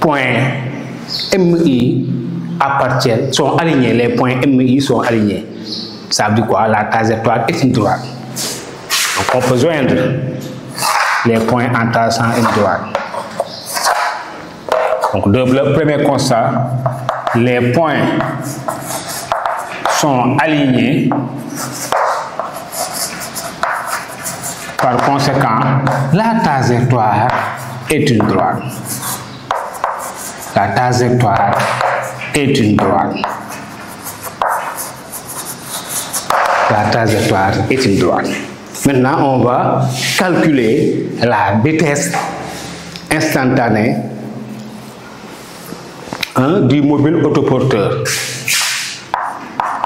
points MI appartiennent, sont alignés, les points MI sont alignés. Ça veut dire quoi? La trajectoire est une droite. Donc on peut joindre les points en traçant une droite. Donc le premier constat, les points sont alignés. Par conséquent, la trajectoire est une droite. La trajectoire est une droite. La trajectoire est une droite. Maintenant, on va calculer la vitesse instantanée hein, du mobile autoporteur.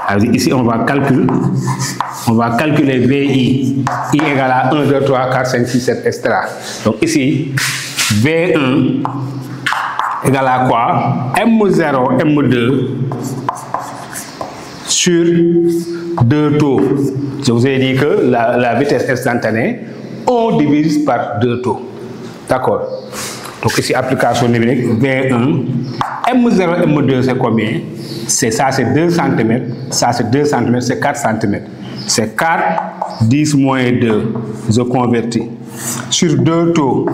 Alors, ici, on va calculer, on va calculer VI, I égale à 1, 2, 3, 4, 5, 6, 7, etc. Donc ici, V1 égale à quoi? M0, M2 sur 2 taux. Je vous ai dit que la, vitesse instantanée, on divise par 2 taux. D'accord Donc ici, application numérique, V1, M0, M2, c'est combien? C'est ça, c'est 2 cm, ça c'est 2 cm, c'est 4 cm. C'est 4, 10 moins 2, je convertis. Sur 2 taux,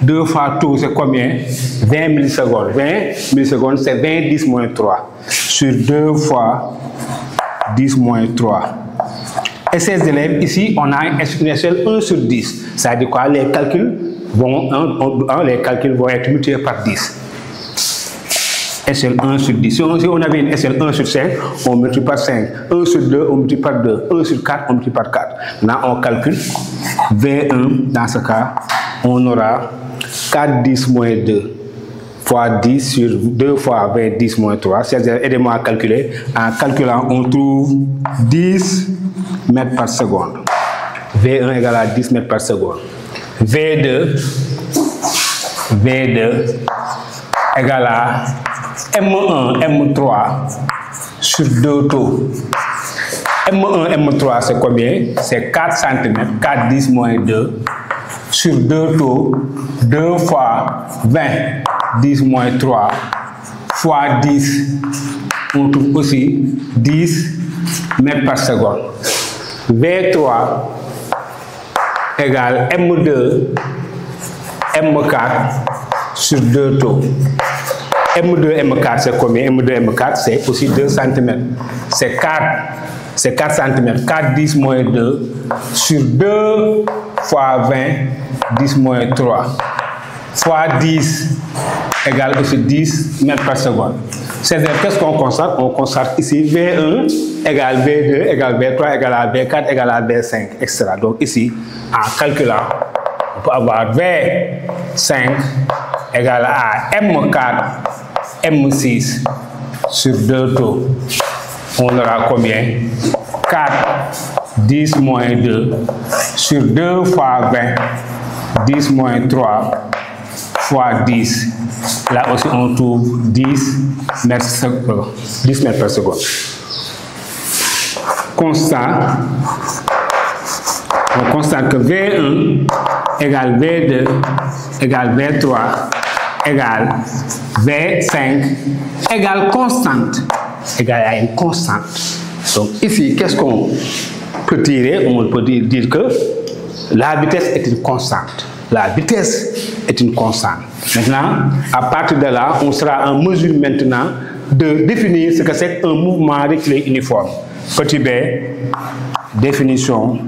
2 fois taux, c'est combien? 20 millisecondes. 20 millisecondes, c'est 20, 10 moins 3. Sur 2 fois 10 moins 3. Et ces élèves, ici, on a une échelle 1 sur 10. Ça veut dire quoi? Les calculs vont, les calculs vont être multipliés par 10. Échelle 1 sur 10. Si on, avait une échelle 1 sur 5, on multiplie par 5. 1 sur 2, on multiplie par 2. 1 sur 4, on multiplie par 4. Maintenant, on calcule V1, dans ce cas, on aura 4, 10 moins 2 fois 10 sur 2 fois 20, 10 moins 3. C'est-à-dire, aidez-moi à calculer. En calculant, on trouve 10 mètres par seconde. V1 égale à 10 mètres par seconde. V2, V2 égale à M1, M3 sur 2 taux. M1, M3, c'est combien? C'est 4 cm, 4, 10 moins 2 sur 2 taux, 2 fois 20, 10 moins 3 fois 10. On trouve aussi 10 mètres par seconde. V3 égale M2, M4 sur 2 taux. M2, M4, c'est combien? M2, M4, c'est aussi 2 cm. C'est 4, c'est 4 cm. 4, 10 moins 2 sur 2 fois 20, 10 moins 3 fois 10 égale aussi 10 mètres par seconde. C'est-à-dire, qu'est-ce qu'on constate? On constate ici V1 égale V2 égale V3 égale à V4 égale à V5, etc. Donc ici, en calculant, on peut avoir V5 égale à M4, M6 sur 2 taux. On aura combien? 4, 10 moins 2 sur 2 fois 20, 10 moins 3 fois 10. Là aussi, on trouve 10 mètres, 10 mètres par seconde. Constat. On constate que V1 égale V2 égale V3 égale V5 égale constante égale à une constante. Donc ici, qu'est-ce qu'on peut tirer? On peut dire, que la vitesse est une constante. La vitesse est une constante. Maintenant, à partir de là, on sera en mesure maintenant de définir ce que c'est un mouvement rectiligne uniforme. Petit b, définition.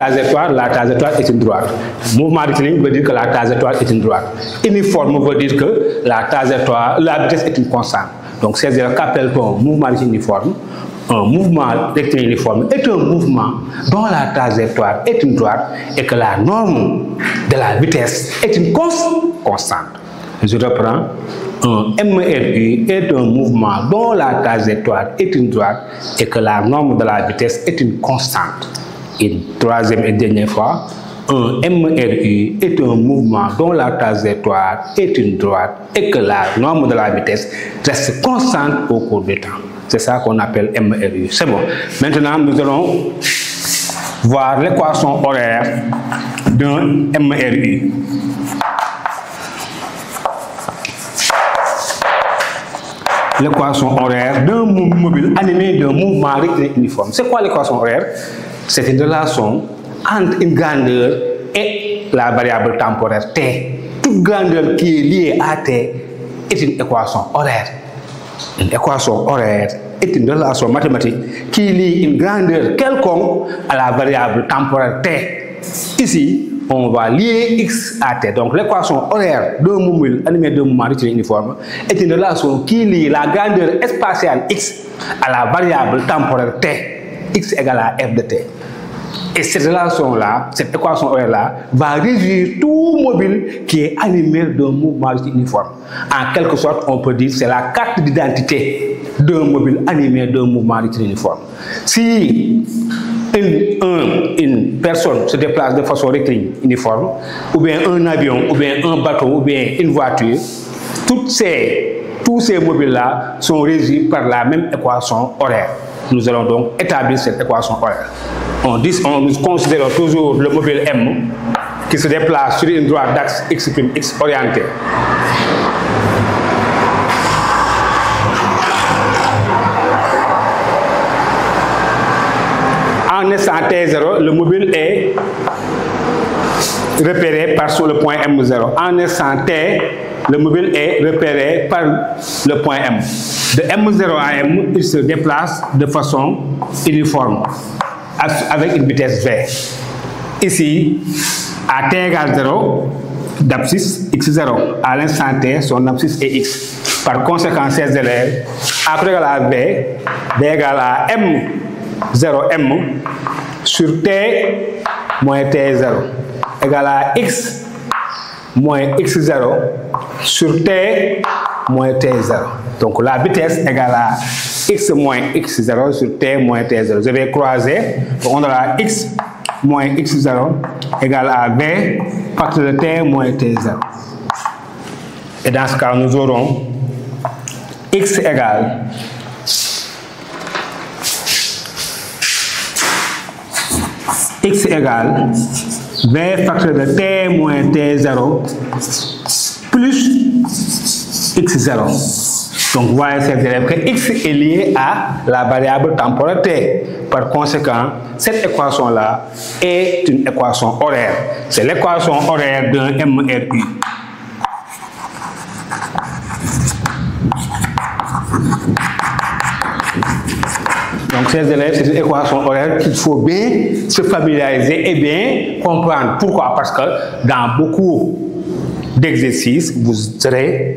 Trajectoire, la trajectoire est une droite. Mouvement rectiligne veut dire que la trajectoire est une droite. Uniforme veut dire que la trajectoire, la vitesse est une constante. Donc, c'est-à-dire qu'appelle-t-on mouvement uniforme un mouvement rectiligne uniforme est un mouvement dont la trajectoire est une droite et que la norme de la vitesse est une constante. Je reprends. Un MRU est un mouvement dont la trajectoire est une droite et que la norme de la vitesse est une constante. Une troisième et dernière fois, un MRU est un mouvement dont la trajectoire est une droite et que la norme de la vitesse reste constante au cours du temps. C'est ça qu'on appelle MRU. C'est bon. Maintenant, nous allons voir l'équation horaire d'un MRU. L'équation horaire d'un mobile animé d'un mouvement rectiligne uniforme. C'est quoi l'équation horaire? Une relation entre une grandeur et la variable temporaire t. Toute grandeur qui est liée à t est une équation horaire. Une équation horaire est une relation mathématique qui lie une grandeur quelconque à la variable temporaire t. Ici, on va lier x à t. Donc l'équation horaire d'un mobile animé d'un mouvement rectiligne uniforme est une relation qui lie la grandeur spatiale x à la variable temporaire t. x égale à f de t. Et cette relation-là, cette équation-là, va réduire tout mobile qui est animé d'un mouvement uniforme. En quelque sorte, on peut dire que c'est la carte d'identité d'un mobile animé d'un mouvement uniforme. Si une, un, une, personne se déplace de façon rectiligne uniforme, ou bien un avion, ou bien un bateau, ou bien une voiture, toutes ces, tous ces mobiles-là sont régis par la même équation horaire. Nous allons donc établir cette équation. On, dit, on considère toujours le mobile M qui se déplace sur une droite d'axe x' x orientée. En instant T0, le mobile est repéré par le point M0. En instant T, le mobile est repéré par le point M. De M0 à M, il se déplace de façon uniforme avec une vitesse V. Ici, à t égale 0, d'abscisse x0. À l'instant t, son abscisse est x. Par conséquent, ces élèves, après la v, v égale à m0m sur t moins t0 égale à x moins x0 sur t moins t0. Donc la vitesse égale à x moins x0 sur t moins t0. Je vais croiser, on aura x moins x0 égale à v facteur de t moins t0. Et dans ce cas, nous aurons x égale x égale v facteur de t moins t0 plus x0. Donc, vous voyez ces élèves que x est lié à la variable temporelle t. Par conséquent, cette équation-là est une équation horaire. C'est l'équation horaire d'un MRU. Donc, ces élèves, c'est une équation horaire qu'il faut bien se familiariser et bien comprendre. Pourquoi? Parce que dans beaucoup d'exercices, vous, allez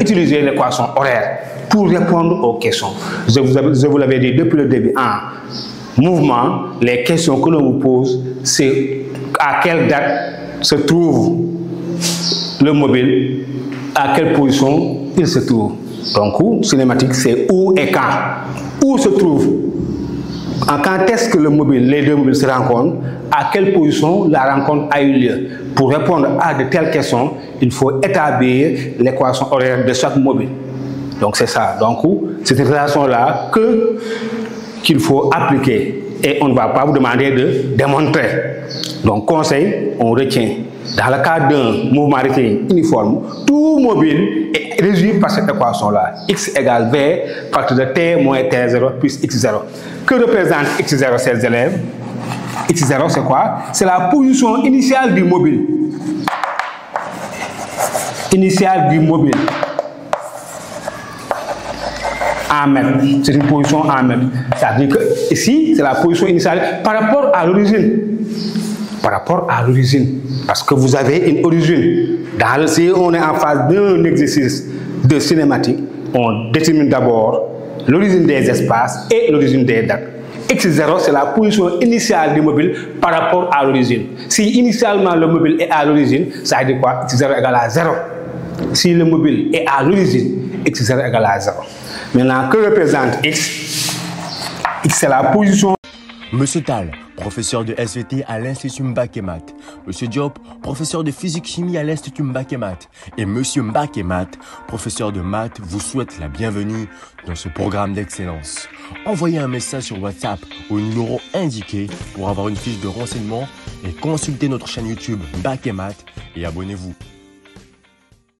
utiliser l'équation horaire pour répondre aux questions. Je vous, vous l'avais dit depuis le début. En mouvement, les questions que l'on vous pose, c'est à quelle date se trouve le mobile, à quelle position il se trouve. Donc, cinématique, c'est où et quand? Où se trouve? Quand est-ce que le mobile, les deux mobiles se rencontrent? À quelle position la rencontre a eu lieu? Pour répondre à de telles questions, il faut établir l'équation horaire de chaque mobile. Donc, c'est ça. Donc, c'est cette relation-là qu'il faut appliquer. Et on ne va pas vous demander de démontrer. Donc, conseil, on retient. Dans le cas d'un mouvement rectiligne uniforme, tout mobile est régi par cette équation-là. x égale v facteur de t moins t0 plus x0. Que représente x0 ces élèves? X0 c'est quoi? C'est la position initiale du mobile. Initiale du mobile. C'est une position en mètres. C'est-à-dire que ici, c'est la position initiale par rapport à l'origine. Par rapport à l'origine. Parce que vous avez une origine. Dans si on est en phase d'un exercice de cinématique, on détermine d'abord l'origine des espaces et l'origine des dates. X0, c'est la position initiale du mobile par rapport à l'origine. Si initialement le mobile est à l'origine, ça veut dire quoi? X0 égale à 0. Si le mobile est à l'origine, X0 égale à 0. Maintenant, que représente X? X, c'est la position Monsieur Tal, professeur de SVT à l'Institut Mbakemat. Monsieur Diop, professeur de physique-chimie à l'Institut Mbakemat. Et Monsieur Mbakemat, professeur de maths, vous souhaite la bienvenue dans ce programme d'excellence. Envoyez un message sur WhatsApp au numéro indiqué pour avoir une fiche de renseignement et consultez notre chaîne YouTube Mbakemat et abonnez-vous.